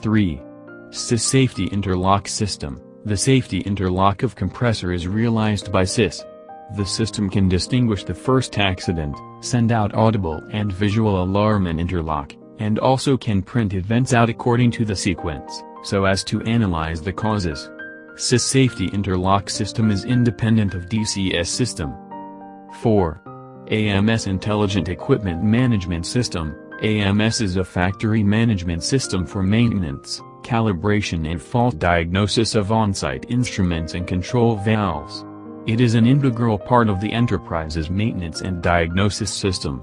3. SIS Safety Interlock System The safety interlock of compressor is realized by SIS. The system can distinguish the first accident, send out audible and visual alarm and interlock, and also can print events out according to the sequence, so as to analyze the causes. SIS Safety Interlock System is independent of DCS system. 4. AMS Intelligent Equipment Management System AMS is a factory management system for maintenance, calibration and fault diagnosis of on-site instruments and control valves. It is an integral part of the enterprise's maintenance and diagnosis system.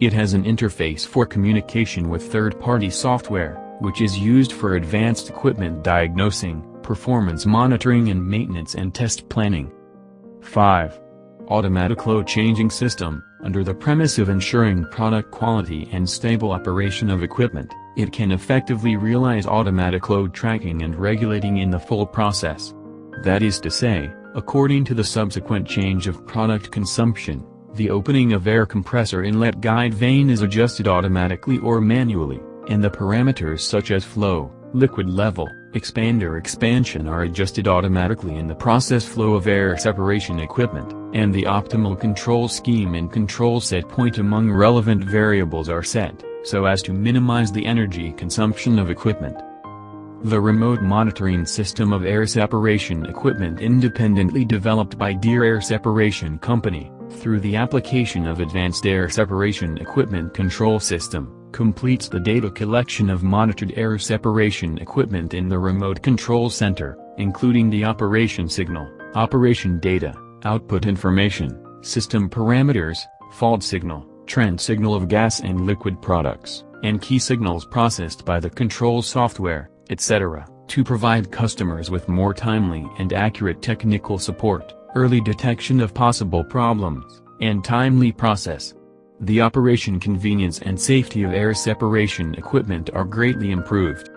It has an interface for communication with third-party software, which is used for advanced equipment diagnosing, performance monitoring and maintenance and test planning. 5. Automatic load changing system, under the premise of ensuring product quality and stable operation of equipment, it can effectively realize automatic load tracking and regulating in the full process. That is to say, according to the subsequent change of product consumption, the opening of air compressor inlet guide vane is adjusted automatically or manually, and the parameters such as flow, liquid level, expander expansion are adjusted automatically in the process flow of air separation equipment, and the optimal control scheme and control set point among relevant variables are set, so as to minimize the energy consumption of equipment. The remote monitoring system of air separation equipment independently developed by DEAR Air Separation Company, through the application of Advanced Air Separation Equipment Control System, completes the data collection of monitored air separation equipment in the remote control center, including the operation signal, operation data, output information, system parameters, fault signal, trend signal of gas and liquid products, and key signals processed by the control software, etc., to provide customers with more timely and accurate technical support, early detection of possible problems, and timely process. The operation convenience and safety of air separation equipment are greatly improved.